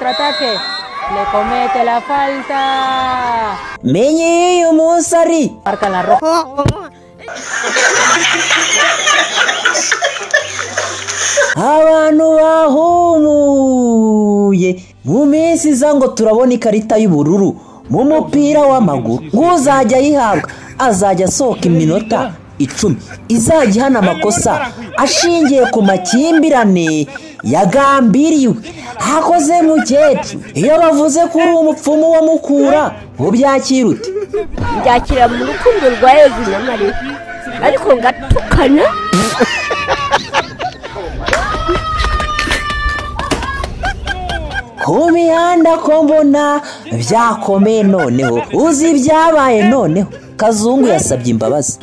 Contraataque. Le comete la falta. menye iyo uyu munsi ari Marca la roja. abantu bahumuye mu minsi iza ngo turabona ikarita y'ubururu mu mupira w'amaguru ng'uzajya ayihabwa azajya asohoka iminota icumi. Izajya ihana amakosa ashingiye ku makimbirane yagambiriwe. Hakoze mukecuru iyo bavuze ko uri umupfumu wa mukura ute? Byakira mu rukundo rwa yezu na mariya. Ariko ngatukana. Ku mihanda ko mbona byakomeye noneho. Uzi ibyabaye noneho? Kazungu yasabye imbabazi.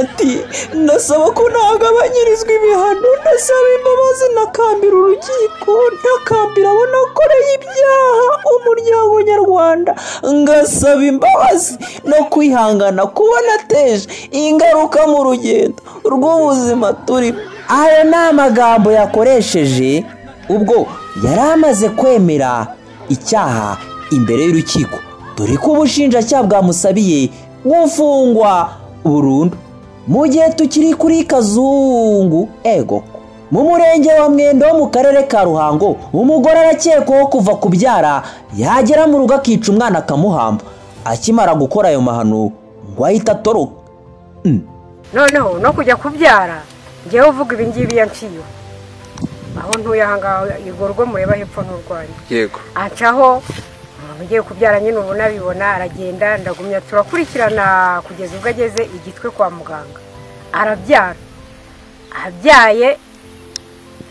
Ati ndasaba ko ntagabanyirizwa ibihano ndasaba imbabazi nakambira urukiko ntakambira abo nakoreye ibyaha umuryango nyarwanda. Ngasaba imbabazi no kwihangana kuba nateje ingaruka mu rugendo rw'ubuzima turimo ayo ni amagambo yakoresheje ubwo yari amaze kwemera icyaha imbere y'urukiko. Dore ko ubushinjacyaha bwamusabiye gufungwa burundu. Mu gihe tukiri kuri kazungu ego mu murenge wa mwendo wo mu karere ka ruhango umugore arakekwaho kuva kubyara yagera mu rugo akica umwana akamuhamba. Akimara gukora ayo mahano ngo ahite atoroka. Noneho no kujya kubyara ngewe uvuga ibi ngibi yanciyeho aho ntuye aha ngaha igorwa mureba hepfo n'urwanjye yego. Ancaho umuntu ugiye kubyara nyine ubu nabibona aragenda ndagumya turakurikirana kugeza ubwo ageze igitwe kwa muganga. Arabyara. Abyaye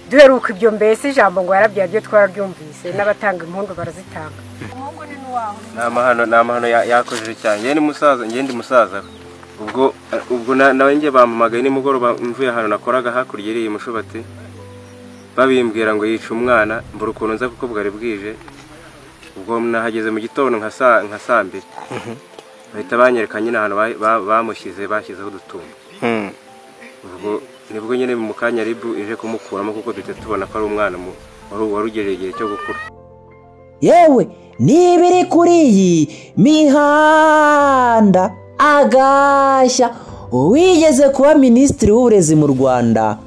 duheruka ibyo mbese ijambo ngo yarabyaye ryo twararyumvise n'abatanga impundu barazitanga. Ni amahano ni amahano ya- yakojeje cyane. Ni musaza njye ndi musaza. Ubwo ubwo na- nawe njye bampamagaye nimugoroba mvuye ahantu nakoraga hakurya iriya mushubati babimbwira ngo yica umwana mbura ukuntu nza kuko bwari bwije. Ubwo nahageze mu gitondo nka saa mbiri. Bahita banyereka nyine ahantu ba- ba- bamushyize bashyizeho udutumba. Ubwo ni bwo nyine mu kanya ribu ije kumukuramo kuko duhita tubona ko ari umwana mu- wari ugereye igihe cyo gukura. Yewe n'ibiri kuri iyi mihanda agashya uwigeze kuba minisitiri w'uburezi mu rwanda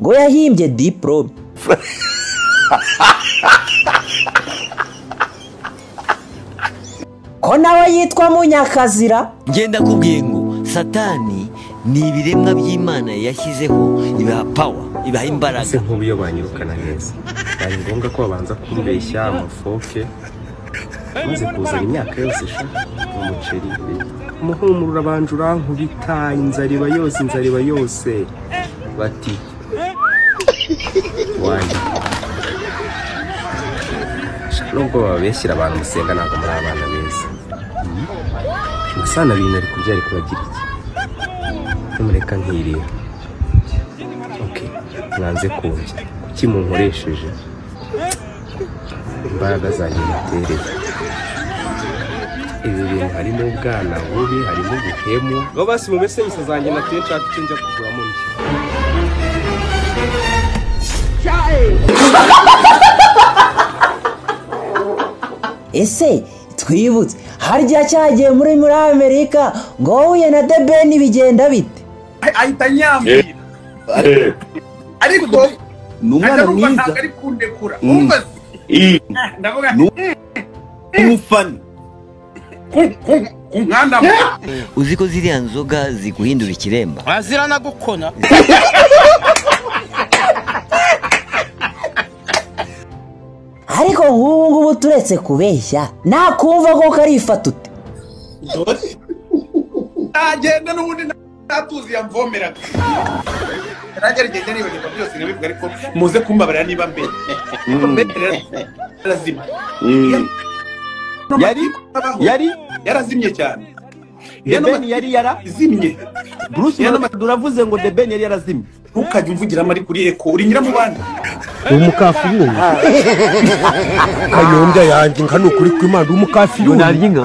ngo yahimbye diporome ko nawe yitwa munyakazira? Ngenda kubwiye ngo satani ni ibiremwa by'imana yashyizeho ibaha pawa ibaha imbaraga. Ese nk'ubu iyo banyirukana neza. Byari ngombwa ko babanza kumbeshya amafoke maze kuzana imyaka yose ishaka umuceri umuhumuro urabanje urankubita inzara iba yose inzara iba yose. Bati wanjye nubwo bababeshyira abantu musenga ntabwo muri abana beza. Gasana bintu ari kurya ari kubagira iki? Nimureka nkirira oke mwanze kundya. Kuki munkoresheje? Imbaraga zanjye mutereye ibi bintu harimo ubwana bubi harimo ubuhemu. Ngo basi mu mesenyisa zanjye nateye nshaka icyo njya kuguramo njye ese twibutse harya cyagiye muri muri amerika ngo wowe na debeni bigenda bite? Ahita anyambwira ariko ni umwana mwiza. ntabwo ari kundekura. Umva se Ii, ndavuga Nu- umufana. Umwanda uzi ko ziriya nzoga ziguhindura ikiremba. Azira ariko nk'ubu ngubu turetse kubeshya. Nakumva ko karifata ute nagenda n'ubundi ntatuzi yamvomeraga rigenda nibagirwa byose nkabivuga ariko muze kumbabarira niba mbere mbere yarazimye Mm. yari? yari? Yarazimye cyane. The Ben yari yara? Izimye Bruce uravuze ngo The Ben yari yarazimye. Ntukajye umvugiramo ari kuri eko uri nyiramubande. Umukafiri wowe? Kanyombya yanjye nka ni ukuri kw'imana umukafiri wowe? Inka.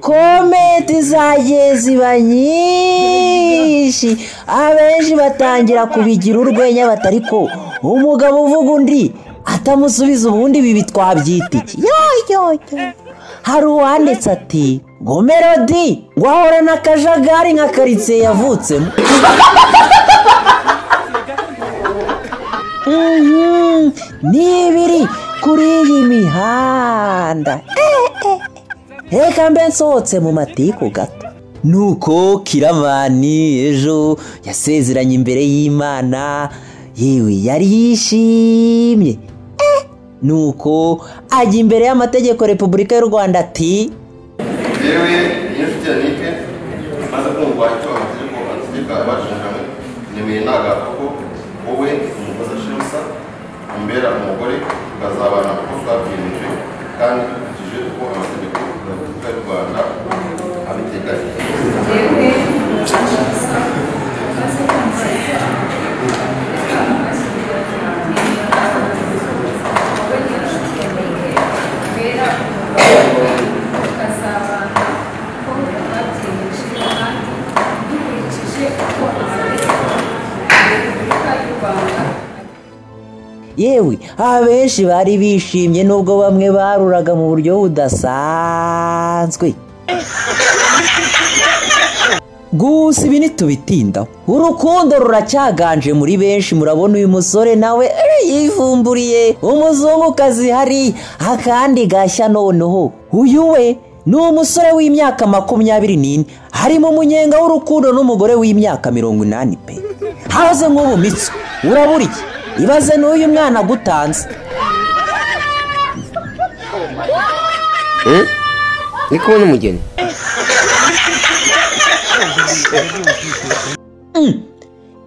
Komenti zagiye ziba nyinshi. Abenshi batangira kubigira urwenya batari ko. Umugabo uvuga undi atamusubiza ubundi bibi twabyita iki yoyoyo hari uwanditse ati ngo melodi ngo ahorana akajagari nka karitsiye yavutsemo Mhm, n'ibiri kuri iyi mihanda. Reka mbe nsohotse mu matiku gato. Nuko kiramani ejo yasezeranye imbere y'imana yewe yari yishimye. Eh, nuko ajya imbere y'amategeko repubulika y'u rwanda ati yewe iyo nike maze kumva icyo amategeko ategeka abashinjanywe nemeye nagaha ko wowe umugozi ashimusa umbera umugore tukazabana kuko twabyiyemeje kandi dukurikije uko amategeko y'u rwanda abiteganya yewe abenshi bari bishimye nubwo bamwe baruraga mu buryo budasanzwe. Gusa ibi ntitubitindaho urukundo ruracyaganje muri benshi murabona uyu musore nawe eh, yivumburiye. Umuzungukazi hari akandi gashya noneho. Uyu we ni umusore w'imyaka makumyabiri n'ine. Harimo umunyenga w'urukundo n'umugore w'imyaka mirongo inani pe. Haze nk'ubu mitsi urabura iki? Ibaze n'uyu mwana agutanze uri kubona umugeni?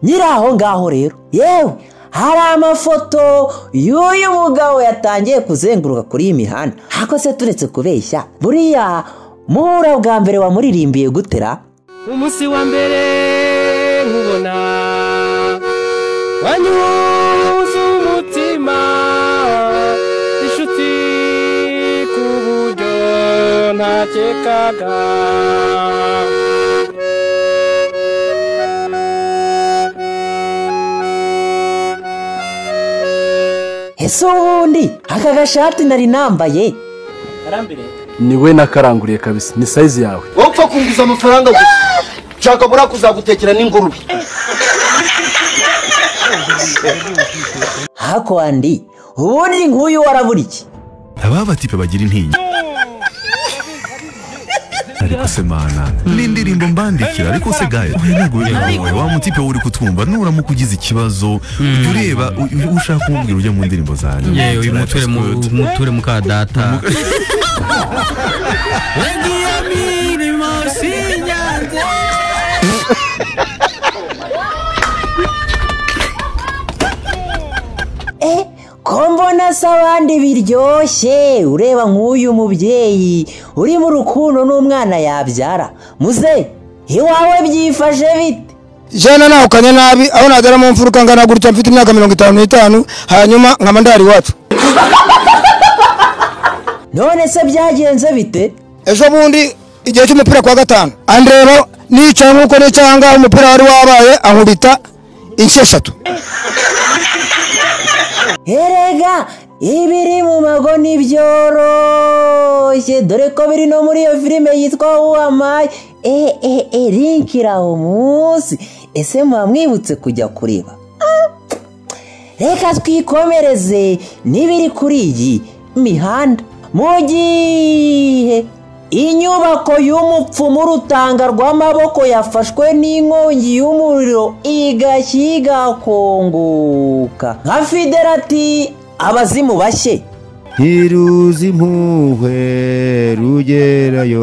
Nyiri aho ngaho rero. Yewe hari amafoto y'uyu mugabo yatangiye kuzenguruka kuri iyi mihanda. Ariko se turetse kubeshya. Buriya muhura bwa mbere wamuririmbiye gutera umunsi wa mbere nkubona wanyuze umutima inshuti ku buryo ntakekaga. Ese ubundi aka gashati nari nambaye. Ni we nakaranguriye kabisa. Ni sayizi yawe. Wowe upfa kunguza amafaranga gusa. Nshaka buriya kuzagutekera n'ingurube. Hakwandi ubundi nk'uyu warabura iki aba batipe bagira intinya ariko se mana n'indirimbo mbandikira ariko se gaye oya ntabwo wowe wa mutipe uri kutwumva nuramuka ugize ikibazo ujya ureba u- u- ushaka kumubwira ujya mu ndirimbo zanjye yewe uyu muture mu- muture muka data. Ko mbona se abandi biryoshye. Ureba nk'uyu mubyeyi uri mu rukundo n'umwana yabyara. Muze iwawe byifashe bite? Jana nahukanye nabi aho nagera mu mfuruka ngana gutya mfite imyaka mirongo itanu n'itanu hanyuma nkaba ndari iwacu. None se byagenze bite? Ejo bundi igihe cy'umupira kwa gatanu. Andreba nicaye nk'uko nicaye aha ngaha umupira wari wabaye ankubita inshyi eshatu erega ibiri mu mago ntibyoroshye. Dore ko biri no muri iyo filime yitwa uwamaye e e e linki iraho munsi. Ese muba mwibutse kujya kureba? Reka twikomereze. N'ibiri kuri iyi mihanda. Mu gihe inyubako y'umupfumu urutanga rw'amaboko yafashwe n'inkongi y'umuriro igashya igakongoka nka fiderati abazimu bashye. Ntiruzi impuhwe rugerayo.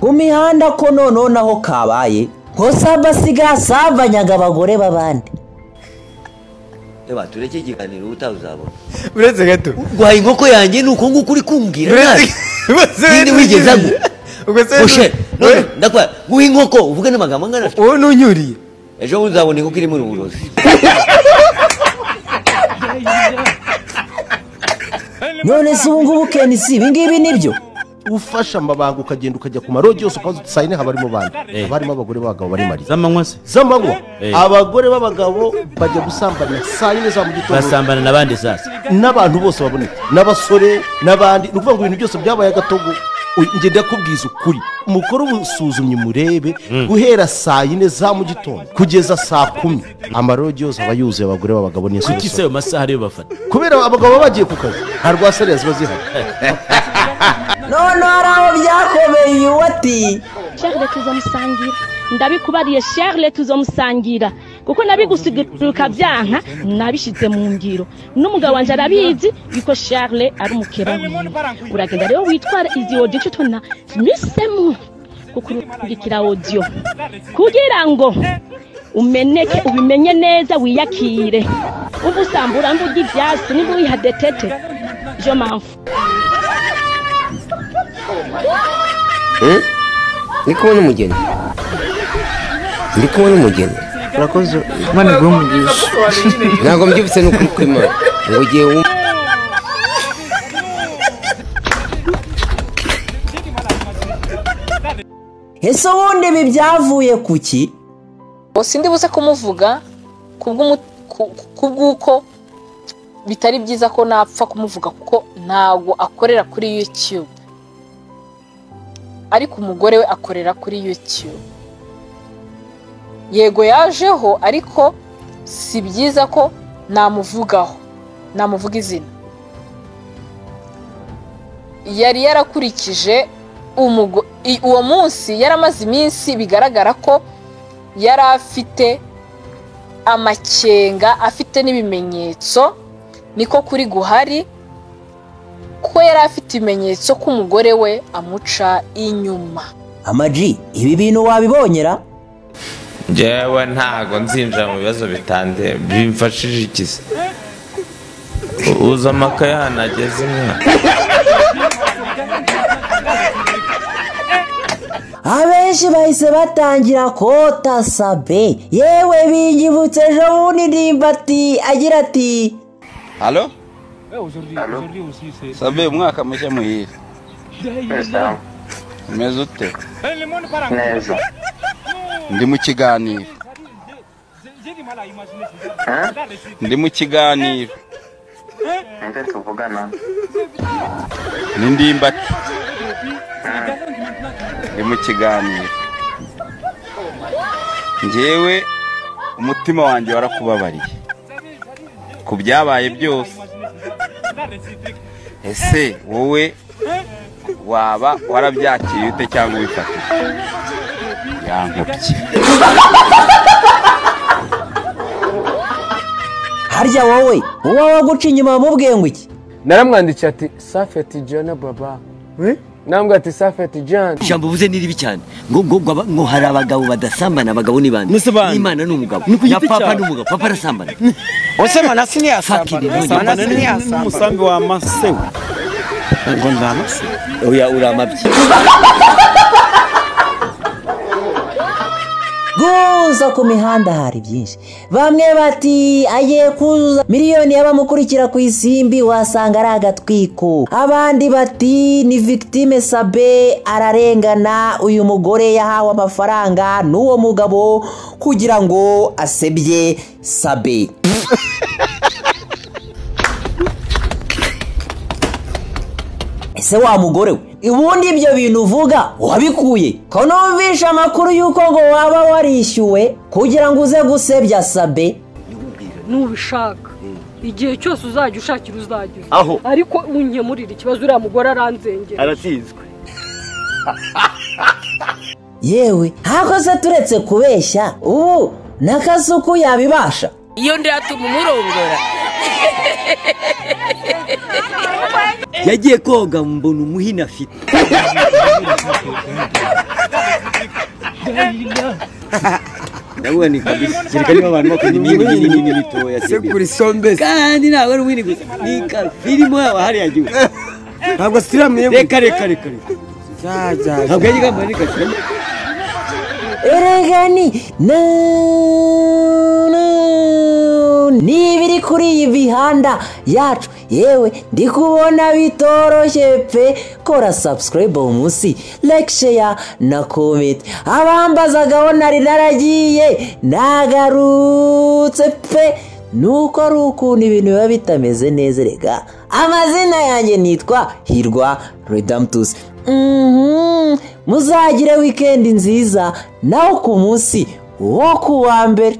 Ku mihanda ko noneho naho kabaye ngo saba asigaye asambanyaga abagore b'abandi. Reba tureke ikiganiro ubutaha uzabona uretse gato guhaye inkoko yanjye ni uko nguko uri kumbwira nabi ninde wigeze Oshe, none ndakwa guha inkoko uvuge n'amagambo angana atyo wowe ntunyuriye ejo bundi uzabona inkoko iri muri uburozi none se ubu ngubu kenisi ibi ngibi ni byo ufashe amabanga ukagenda ukajya ku marogi yose ukaza uti haba harimo bande haba harimo abagore b'abagabo bari mariye z'amanywa se z'amanywa Eh. abagore b'abagabo bajya gusambana saa yine za mu gitondo. Basambana n'abandi sasa? N'abantu bose baboneka. N'abasore n'abandi. Ni ukuvuga ngo ibintu byose byabaye agatogo. Njye ndakubwiza ukuri. Mukore ubusuzumyi murebe guhera saa yine za mu gitondo kugeza saa kumi. Amarogi yose aba yuzuye abagore b'abagabo kuki se ayo masaha ariyo bafata? Kubera abagabo baba bagiye ku kazi nta rwasariya ziba zihari. none hari aho byakomeye uyu ati sherle tuzomusangira. Ndabikubariye sherle tuzomusangira. Kuko nabigusigaruka byanka nabishyize mu ngiro. N'umugabo wanjye arabizi yuko sherle ari umukeba wiwe uragenda rero witwara izi odiyo cyo tubona misemu kukurikira odiyo kugira ngo umeneke ubimenye neza wiyakire. Uba usambura mbuga ibyasi niba uyiha detete. Jo mpamvu? Ndi kubona umugeni ndi kubona umugeni urakoze Imana iguhe umugisha. ntabwo mbyibutse n'ukuri kw'imana ngo ugiye wumva ese ubundi ibi byavuye ku ki sindi buze kumuvuga kubw'uko bitari byiza ko napfa kumuvuga kuko ntabwo akorera kuri yutube ariko umugore we akorera kuri yutube yego yajeho ariko si byiza ko namuvugaho. Namuvuga izina. Yari yarakurikije uwo munsi yaramaze iminsi bigaragara ko yari afite amakenga afite n'ibimenyetso niko kuri guhari ko yari afite ibimenyetso ko umugore we amuca inyuma. Amaji ibi bintu wabibonyera? Njyewe ntago nzinjira mu bibazo bitande bimfashije iki se? Uza amakaye hano ageze imwe. Abenshi bahise batangira kota sabe. Yewe bingibutse ejo bundi ndimbati agira ati Halo? Sabe umwaka mushya muhire. Umeze ute? Neza. Ndi mu kiganiro. Ndi mu kiganiro. Ninde tuvugana? Ni ndimbati. Ndi mu kiganiro. Njyewe umutima wanjye warakubabariye. Ku byabaye byose. Ese wowe waba warabyakiriye ute cyangwa ubifata yankubye. Harya wowe? Uwo waguca inyuma wamubwiye ngo iki? Naramwandikiye ati safeti jana baba. Nambwe ati safeti jana jambo buze ni ribi cyane ngo ngo ngo ngo hari abagabo badasambana abagabo ni bande imana ni umugabo Ni na papa ni umugabo papa arasambana ose manasi ntiyasambana Fucking manasi hell. ntiyasambana n'umusambi wa masewe ngo ndamase oya uri gusa ku mihanda hari byinshi. Bamwe bati agiye kuzuza. Miliyoni y'abamukurikira ku isimbi wasanga ari agatwiko. Abandi bati ni victime sabe ararengana. Uyu mugore yahawe amafaranga n'uwo mugabo kugira ngo asebye sabe ese wa mugore we. Ubundi ibyo bintu uvuga wabikuye. Ko numvishe amakuru y'uko ngo waba warishyuwe kugira ngo uze gusebya sabe? Nubishaka. Igihe cyose uzajya ushakira uzajya uza Aho? ariko unkemurira ikibazo uriya mugore aranzengera aratsinzwe. Yewe hakoze turetse kubeshya. Ubu n'akasuku yabibasha. Iyo ndiyatuma umurongora. yagiye koga mbona umuhini afite. Ndabona ni kabisa. Kereka niba abantu bakunda imyenda minini n'imitoya sekura isombe. Kandi ntabwo ari umuhini gusa. Ni filimo yaba hariya gihugu ntabwo reka reka reka reka. Ntabwo yagiye kambara erega ni na- niba iri kuri iyi imihanda yacu. Yewe ndi kubona bitoroshye pe. Kora subscribe uwo munsi share na comment. Abambazagaho nari naragiye nagarutse pe. Nuko ari ukuntu ibintu biba bitameze neza. Rega amazina yanjye nitwa hirwa redamtusi muzagire wikendi nziza. Naho ku munsi wo ku wa mbere.